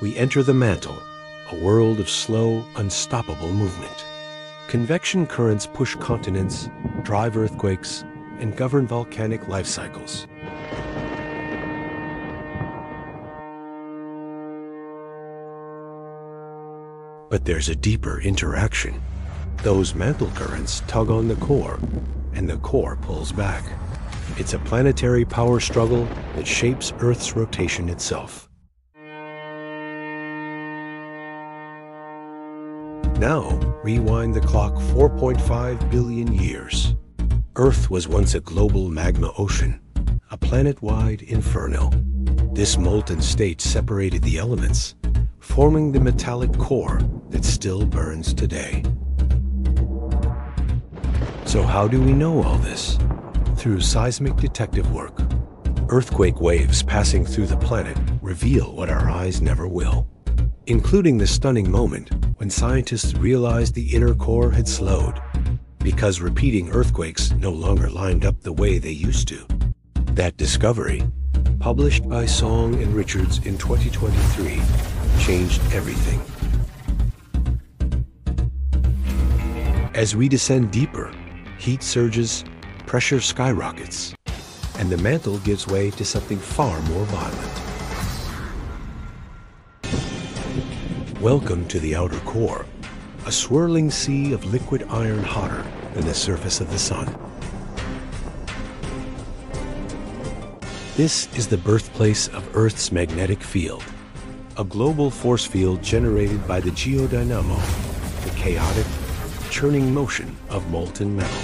we enter the mantle, a world of slow, unstoppable movement. Convection currents push continents, drive earthquakes, and govern volcanic life cycles. But there's a deeper interaction. Those mantle currents tug on the core, and the core pulls back. It's a planetary power struggle that shapes Earth's rotation itself. Now, rewind the clock 4.5 billion years. Earth was once a global magma ocean, a planet-wide inferno. This molten state separated the elements, forming the metallic core that still burns today. So how do we know all this? Through seismic detective work. Earthquake waves passing through the planet reveal what our eyes never will, including the stunning moment when scientists realized the inner core had slowed because repeating earthquakes no longer lined up the way they used to. That discovery, published by Song and Richards in 2023, changed everything. As we descend deeper, heat surges, pressure skyrockets, and the mantle gives way to something far more violent. Welcome to the outer core, a swirling sea of liquid iron hotter than the surface of the sun. This is the birthplace of Earth's magnetic field, a global force field generated by the geodynamo, the chaotic, churning motion of molten metal.